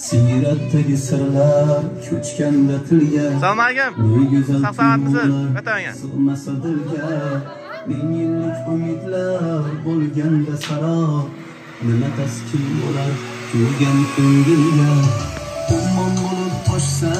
Siyratdagi sirlar ko'chganda tilga Assalomu alaykum. Sağ-salamatmisiz? tuyg'ular Vatanga. Sig'masa dilga Ming yillik umidlar bo'lganda sarob Nima taskin bo'lar kuygan ko'ngilga Ummon bo'lib toshsa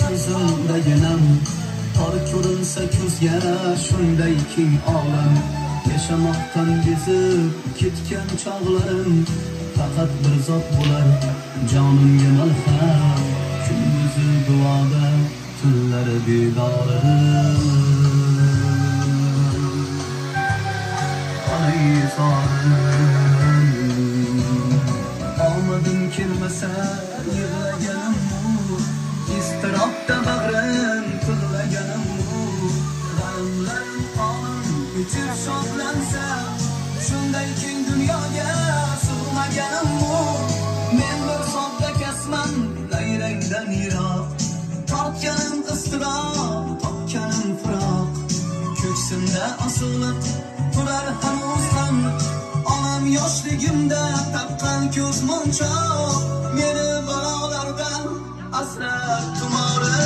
ko'zimdagi nam Tor ko'rinsa ko'zga shunday keng olam Yashamoqdan bezib ketgan chog'larim Faqat bir zot bo'lar. Jonimga malham Kunduzi duoda tunlari bedori Onay sorim Omadim kelmasa yig'laganim bu Iztirobda bag'rim tug'laganim bu G'amlarim qonim uchib Topganim iztirob, topganim firoq ko'ksimda osilib turar hanuz ham onam yoshligimda taqqan ko'z monchoq meni balolardan asrab tumori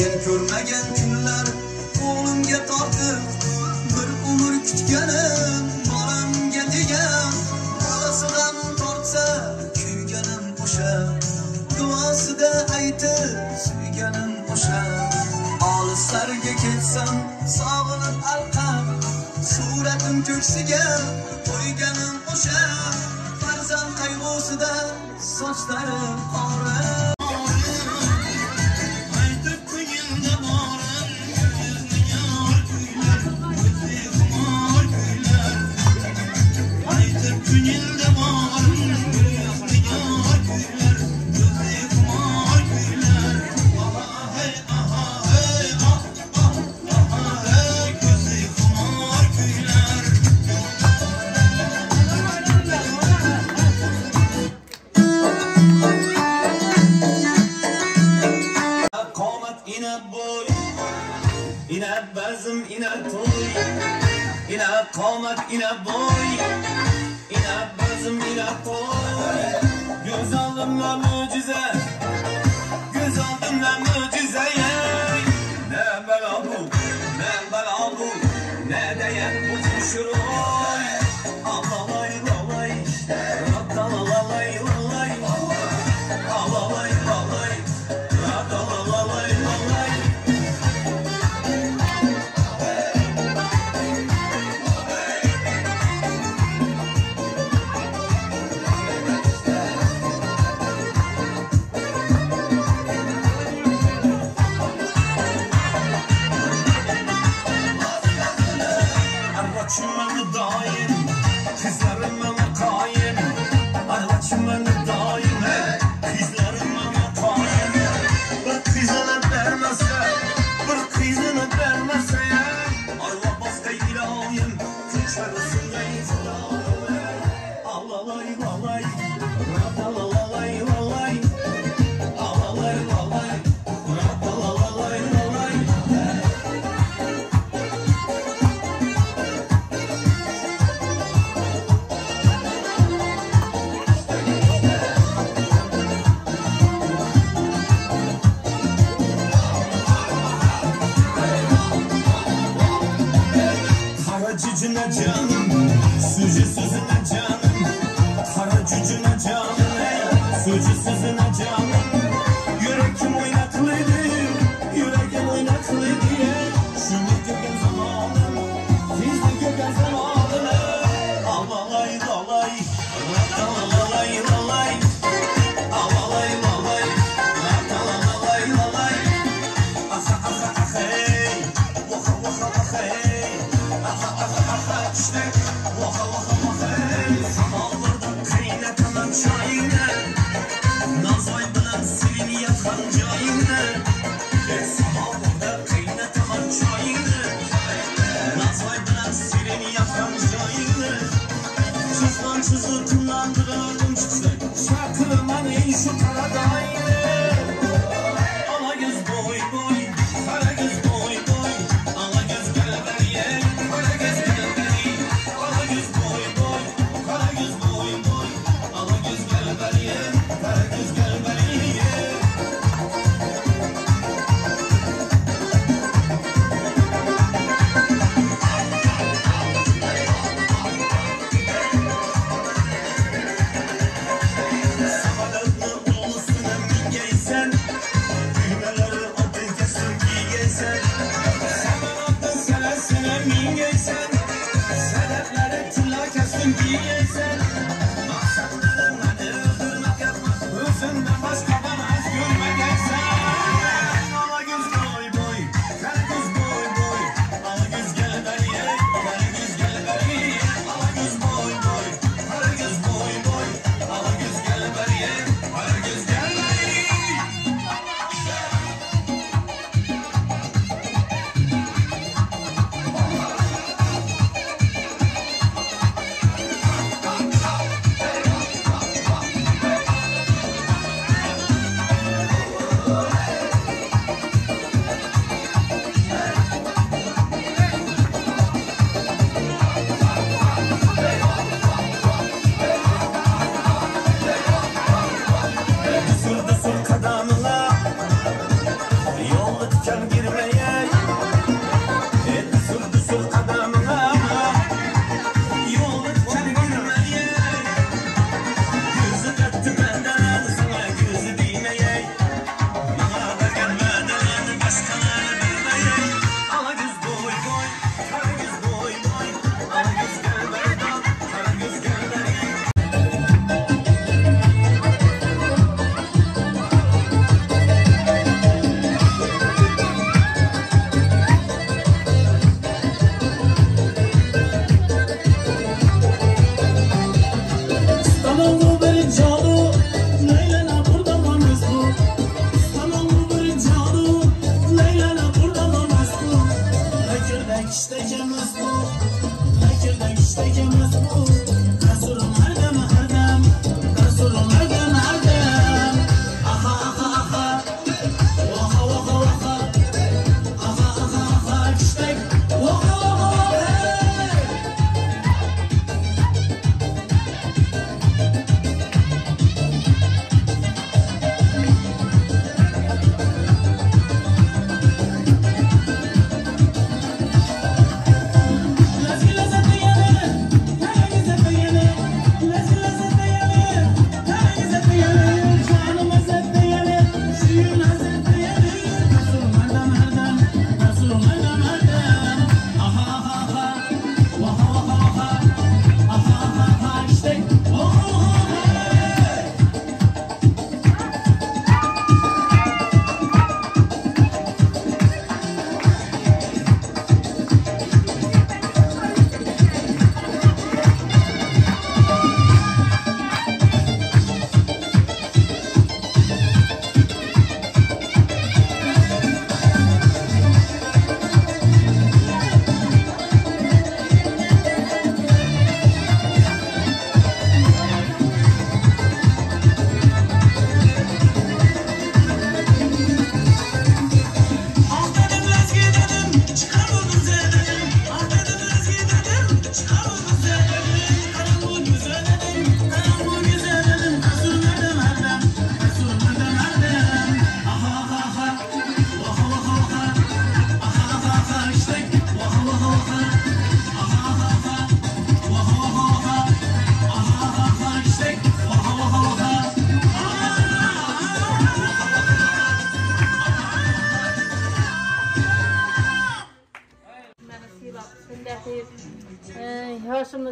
men ko'rmagan kunlar qo'limga tortib bir umr kutganim bolamga degan bolasi g'am tortsa kuyganim o'sha duosida aytib suyganim o'sha. Olislarga ketsam sog'inib alqam suratim ko'ksiga qo'yganim o'sha. Farzand qayg'usida sochlarim qora in a boy. acıcına canım Canlandırılmış sen Şartına neyse karadaydı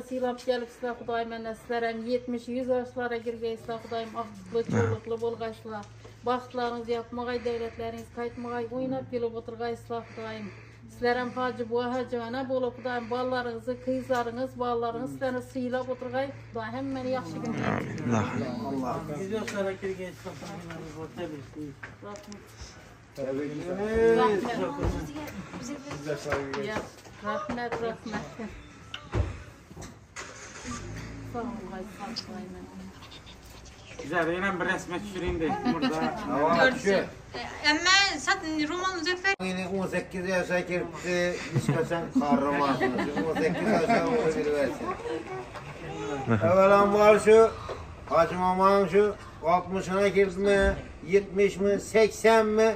сыйлап келіп сыла құдайым мен сілерім жетміш жүз ашларға кіргей сыла құдайым ақтықлы жолықлы болғайсыла бақытларыңыз япмағай дәулетлеріңіз қайтмағай ойнап келіп отырғай сыла құдайым Sizlərin hacı bu hacı ana bolu Xudayım ballarınızı, qızlarınız, ballarınız sizləri sıylab oturğay. Xudayım həm məni yaxşı gün. Amin. Allah. Güzel sana kirgin çıxsanız var təbrik. Təbrik. Təbrik. Rahmet, rahmet. Güzel, benim bir resme süreyim de burada. Görsün. E, ama zaten roman Zafer... Yine 18 yaşa girdi, niskasen kahramansınız. 18 yaşa onu bilirsin. Evvelen var şu, Hacı Mamam şu, 60'ına girdi mi, 70 mi, 80 mi,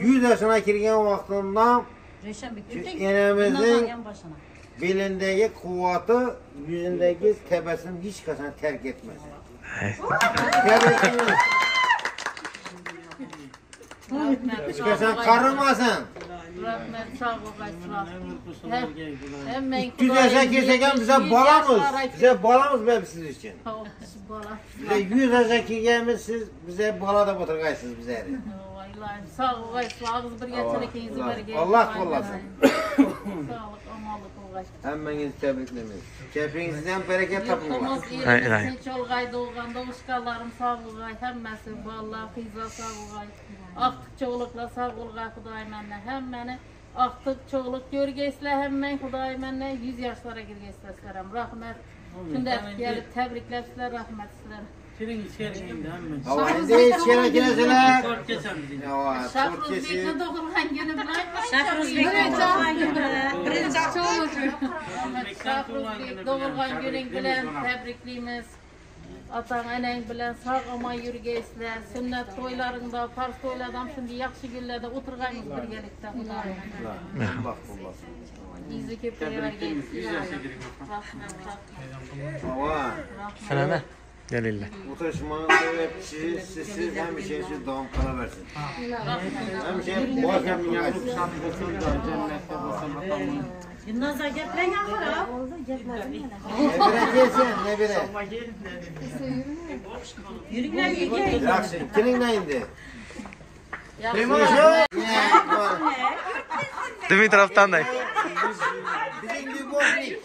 100 yaşına girgen vaktinden Enemizi belindəki quvatı, yüzündəki təbəssüm heç kəsən tərk etməz. Təbəssüm. Heç kəsən qarılmasın. Rahmet sağ ol qayıtmaq. Həm mən ki. Balamız. Bizə balamız mənim siz üçün. Bala. Bizə 100 yaşa keçəmiz siz bizə balada oturğaysınız bizə. Vallahi sağ ol qayıtmaq. Ağız bir gətirək, ikinizi bir gətirək. Allah qollasın. Sağ ol. Həmməniz təbrikləmiz. Kəfinizdən bərəkət tapın. Hayır, hayır. Heç olğay doğğanda uşqalarım sağ olğay, həmməsi vallahi qızla sağ olğay. Artıq çoğluqla sağ olğay Xuday mənlə. Həmməni artıq çoğluq görgəslə həmmən Xuday mənlə 100 yaşlara girgəsləslərəm. Rəhmət. Gündə gəlib təbrikləslər, rəhmət sizlərə. ತಿರುಗಿ ಸೇರ್ಕೊಂಡು ಆಮೇಲೆ ಅವ ಒಂದೇ ಸೇರಕ್ಕಿಲ್ಲ ಕೊಡ್ತೇ ಸ್ವಾಮೀಜಿ ಅವ ಕೊಡ್ತೇಸಿ doğurgan günün bilen tebrikliyimiz. Atan enen bilen sağıma yürgeysizler. Sünnet toylarında, farz toylardan şimdi yakşı günlerde oturgayız bir gelikte. Allah Allah. İzlik hep beraber gelsin. Rahmet. Rahmet. Rahmet. Hepsi hem doğum. Hem. Ne bire gelsin ne bire. Indi? Yaxshi. Temuşu. Dimitrovdan da. Bizim bir boşlik.